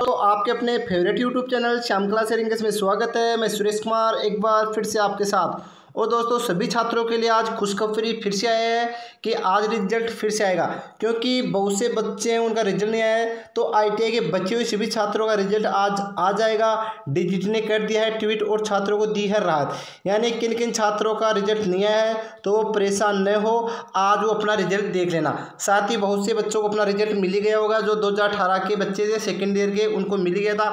तो आपके अपने favourite YouTube channel Shyam class Ering में स्वागत है। मैं सुरेश कुमार, एक बार फिर से आपके साथ। और दोस्तों, सभी छात्रों के लिए आज खुशखबरी फिर से आया है कि आज रिज़ल्ट फिर से आएगा। क्योंकि बहुत से बच्चे हैं, उनका रिज़ल्ट नहीं आया है। तो आईटीआई के बच्चे हुए सभी छात्रों का रिज़ल्ट आज आ जाएगा। डिजिट ने कर दिया है ट्वीट और छात्रों को दी है राहत। यानी किन किन छात्रों का रिज़ल्ट नहीं आया है तो वो परेशान न हो। आज वो अपना रिज़ल्ट देख लेना। साथ ही बहुत से बच्चों को अपना रिज़ल्ट मिल गया होगा, जो दो हज़ार अठारह के बच्चे थे सेकेंड ईयर के, उनको मिल गया था।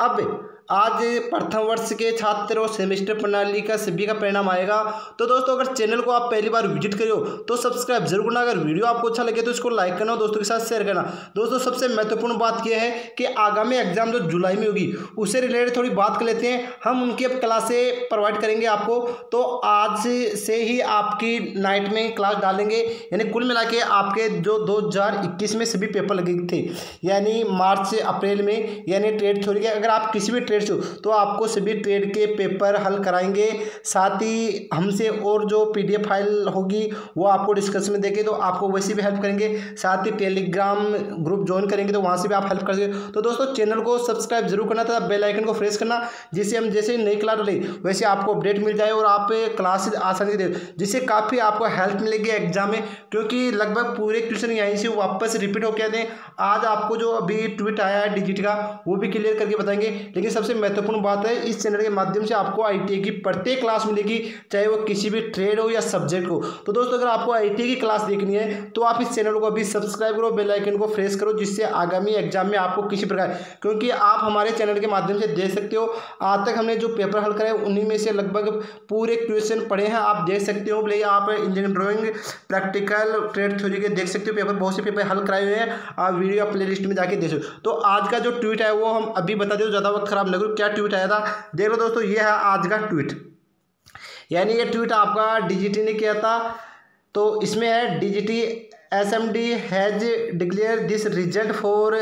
अब आज प्रथम वर्ष के छात्र और सेमेस्टर प्रणाली का सभी का परिणाम आएगा। तो दोस्तों, अगर चैनल को आप पहली बार विज़िट करो तो सब्सक्राइब ज़रूर करना। अगर वीडियो आपको अच्छा लगे तो इसको लाइक करना और दोस्तों के साथ शेयर करना। दोस्तों, सबसे महत्वपूर्ण बात यह है कि आगामी एग्ज़ाम जो जुलाई में होगी, उससे रिलेटेड थोड़ी बात कर लेते हैं। हम उनकी अब क्लासें प्रोवाइड करेंगे आपको। तो आज से ही आपकी नाइट में क्लास डालेंगे। यानी कुल मिला के आपके जो दो हज़ार इक्कीस में सभी पेपर लगे थे। यानी मार्च, अप्रैल में, यानी ट्रेड के। अगर आप किसी भी ट्रेड से तो आपको सभी ट्रेड के पेपर हल कराएँगे। साथ ही हमसे और जो पीडीएफ फ़ाइल होगी, वो आपको डिस्कस में देंगे तो आपको वैसे भी हेल्प करेंगे। साथ ही टेलीग्राम ग्रुप ज्वाइन करेंगे तो वहाँ से भी आप हेल्प करेंगे तो दोस्तों चैनल को सब्सक्राइब ज़रूर करना था बेलाइकन को प्रेस करना, जिससे हम जैसे नई क्लास डाले, वैसे आपको अपडेट मिल जाए, और आप क्लासेज आसानी से दे जिससे काफ़ी आपको हेल्प मिलेगी एग्ज़ाम में, क्योंकि लगभग पूरे क्वेश्चन यहीं से वापस रिपीट होकर आते हैं। आज आपको जो अभी ट्वीट आया है डिजिट का, वो भी क्लियर करके बताएँगे। लेकिन सबसे महत्वपूर्ण बात है, इस चैनल के माध्यम से आपको आई की प्रत्येक क्लास मिलेगी, चाहे वो किसी भी ट्रेड हो या सब्जेक्ट हो। तो दोस्तों, अगर आपको आई की क्लास देखनी है तो आप इस चैनल को अभी सब्सक्राइब करो बेलाइकन को फ्रेश करो, जिससे आगामी एग्ज़ाम में आपको किसी प्रकार, क्योंकि आप हमारे चैनल के माध्यम से देख सकते हो। आज तक हमने जो पेपर हल करे, उन्हीं में से लगभग पूरे क्वेश्चन पढ़े हैं, आप देख सकते हो। भले आप engineering drawing practical trade theory के देख सकते हो पेपर बहुत से पेपर हल कराए हुए हैं, आप वीडियो प्ले लिस्ट में जाके देख सकते हो। तो आज का जो ट्वीट है, वो हम अभी बता दें ज़्यादा वक्त खराब न करो क्या ट्वीट आया था? देख लो दोस्तों, ये है आज का ट्वीट यानी ये ट्वीट आपका डीजीटी ने किया था। तो इसमें है DGT S M D has declare this result for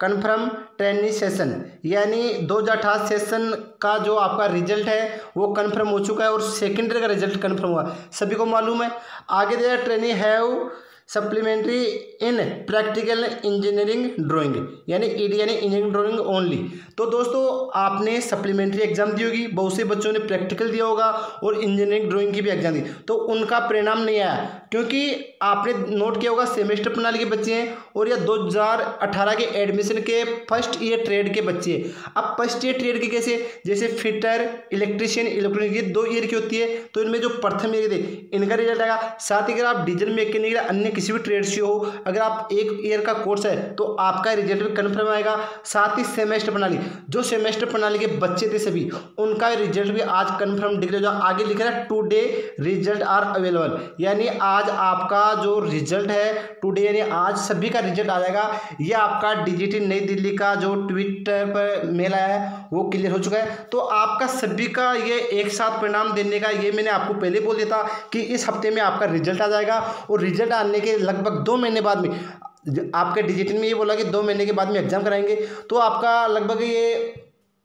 confirm training session यानी दो हज़ार अठारह सेशन का जो आपका रिज़ल्ट है, वो कन्फर्म हो चुका है और सेकेंडरी का रिज़ल्ट कन्फर्म हुआ। सभी को मालूम है। आगे दिया training have supplementary in practical engineering drawing, यानी ई डी यानी इंजीनियरिंग ड्राइंग ओनली तो दोस्तों, आपने सप्लीमेंट्री एग्ज़ाम दी होगी, बहुत से बच्चों ने प्रैक्टिकल दिया होगा और इंजीनियरिंग ड्राइंग की भी एग्ज़ाम दी। तो उनका परिणाम नहीं आया, क्योंकि आपने नोट किया होगा, सेमेस्टर प्रणाली के बच्चे हैं और या 2018 के एडमिशन के फ़र्स्ट ईयर ट्रेड के बच्चे हैं। अब फ़र्स्ट ईयर ट्रेड के कैसे? जैसे फिटर, इलेक्ट्रिशियन, इलेक्ट्रॉनिक दो ईयर की होती है तो इनमें जो प्रथम ईयर थे, इनका रिज़ल्ट आएगा। साथ ही अगर आप डीजल मैकेनिक अन्य किसी भी ट्रेड से हो, अगर आप एक ईयर का कोर्स है तो आपका रिज़ल्ट भी कन्फर्म आएगा। साथ ही सेमेस्टर प्रणाली, जो सेमेस्टर प्रणाली के बच्चे थे सभी, उनका रिज़ल्ट भी आज कन्फर्म डिक्लेयर जो आगे लिख है टुडे रिज़ल्ट आर अवेलेबल यानी आज आपका जो रिज़ल्ट है टुडे यानी आज सभी का रिज़ल्ट आ जाएगा। ये आपका डिजिटल नई दिल्ली का जो ट्विटर पर मेल आया है, वो क्लियर हो चुका है। तो आपका सभी का ये एक साथ परिणाम देने का, ये मैंने आपको पहले बोल दिया था कि इस हफ़्ते में आपका रिज़ल्ट आ जाएगा। और रिज़ल्ट आने के लगभग दो महीने बाद में। आपके डिजिटल में ये बोला कि दो महीने के बाद में एग्ज़ाम कराएँगे तो आपका लगभग ये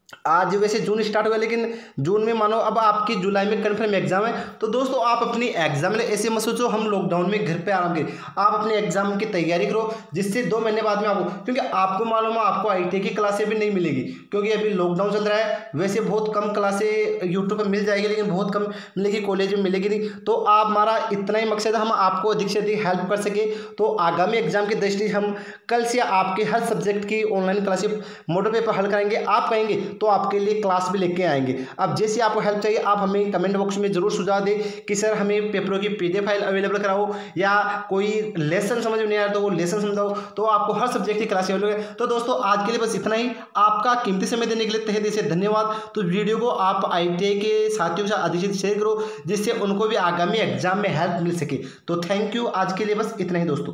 आज वैसे जून स्टार्ट हुआ लेकिन जून में मानो अब आपकी जुलाई में कन्फर्म एग्ज़ाम है। तो दोस्तों, आप अपनी एग्ज़ाम ऐसे मत सोचो, हम लॉकडाउन में घर पे आराम करें आप अपने एग्ज़ाम की तैयारी करो, जिससे दो महीने बाद में आपको क्योंकि आपको मालूम है, आपको आई की क्लासें भी नहीं मिलेगी। क्योंकि अभी लॉकडाउन चल रहा है, वैसे बहुत कम क्लासें यूट्यूब पर मिल जाएगी, लेकिन बहुत कम मिलेगी कॉलेज में मिलेगी नहीं। तो आप हमारा इतना ही मकसद है, हम आपको अधिक से अधिक हेल्प कर सके। तो आगामी एग्ज़ाम की दृष्टि हम कल से आपके हर सब्जेक्ट की ऑनलाइन क्लासें मोटर पेपर हल कराएँगे। आप कहेंगे तो आपके लिए क्लास भी लेके आएँगे। अब जैसे आपको हेल्प चाहिए, आप हमें कमेंट बॉक्स में ज़रूर सुझाव दें कि सर हमें पेपरों की पीडीएफ फ़ाइल अवेलेबल कराओ या कोई लेसन समझ में नहीं आया तो वो लेसन समझाओ। तो आपको हर सब्जेक्ट की क्लास अवेलेबल तो दोस्तों, आज के लिए बस इतना ही। आपका कीमती समय देने के लिए तहे से धन्यवाद। तो वीडियो को आप आई के साथियों के साथ अधिक शेयर करो, जिससे उनको भी आगामी एग्ज़ाम में हेल्प मिल सके। तो थैंक यू आज के लिए बस इतना ही दोस्तों।